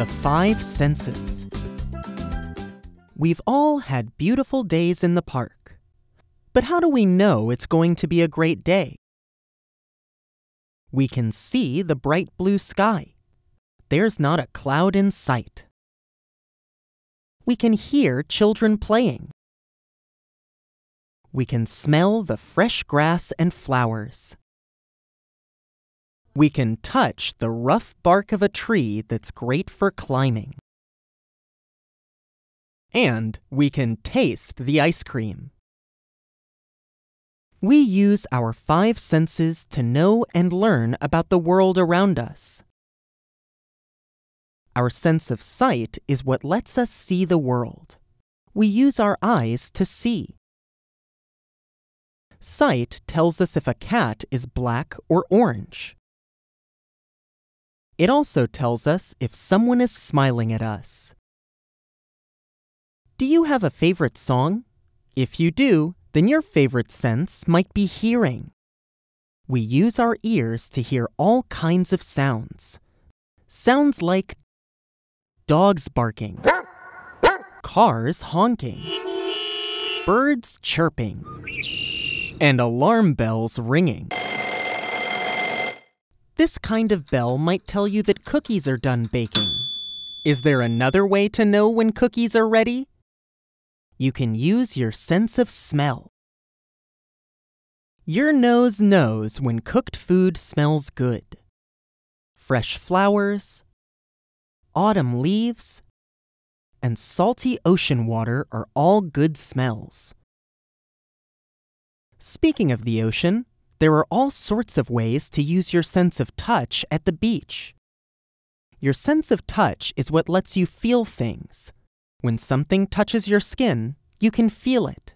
The Five Senses. We've all had beautiful days in the park. But how do we know it's going to be a great day? We can see the bright blue sky. There's not a cloud in sight. We can hear children playing. We can smell the fresh grass and flowers. We can touch the rough bark of a tree that's great for climbing. And we can taste the ice cream. We use our five senses to know and learn about the world around us. Our sense of sight is what lets us see the world. We use our eyes to see. Sight tells us if a cat is black or orange. It also tells us if someone is smiling at us. Do you have a favorite song? If you do, then your favorite sense might be hearing. We use our ears to hear all kinds of sounds. Sounds like dogs barking, cars honking, birds chirping, and alarm bells ringing. This kind of bell might tell you that cookies are done baking. Is there another way to know when cookies are ready? You can use your sense of smell. Your nose knows when cooked food smells good. Fresh flowers, autumn leaves, and salty ocean water are all good smells. Speaking of the ocean, there are all sorts of ways to use your sense of touch at the beach. Your sense of touch is what lets you feel things. When something touches your skin, you can feel it.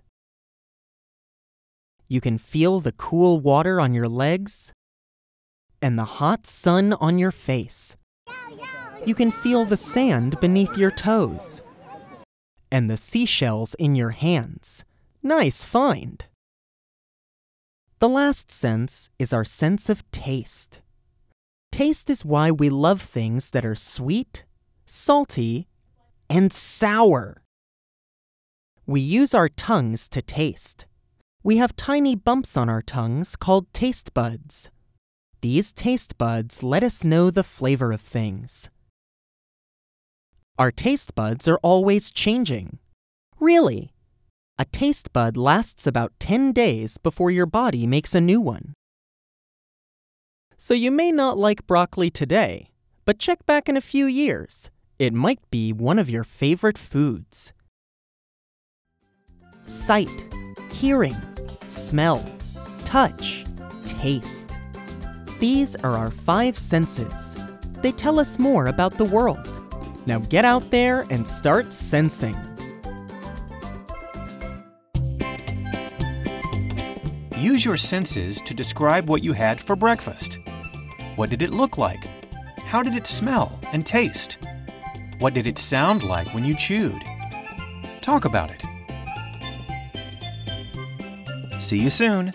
You can feel the cool water on your legs and the hot sun on your face. You can feel the sand beneath your toes and the seashells in your hands. Nice find! The last sense is our sense of taste. Taste is why we love things that are sweet, salty, and sour. We use our tongues to taste. We have tiny bumps on our tongues called taste buds. These taste buds let us know the flavor of things. Our taste buds are always changing. Really, a taste bud lasts about 10 days before your body makes a new one. So you may not like broccoli today, but check back in a few years. It might be one of your favorite foods. Sight, hearing, smell, touch, taste. These are our five senses. They tell us more about the world. Now get out there and start sensing. Use your senses to describe what you had for breakfast. What did it look like? How did it smell and taste? What did it sound like when you chewed? Talk about it. See you soon.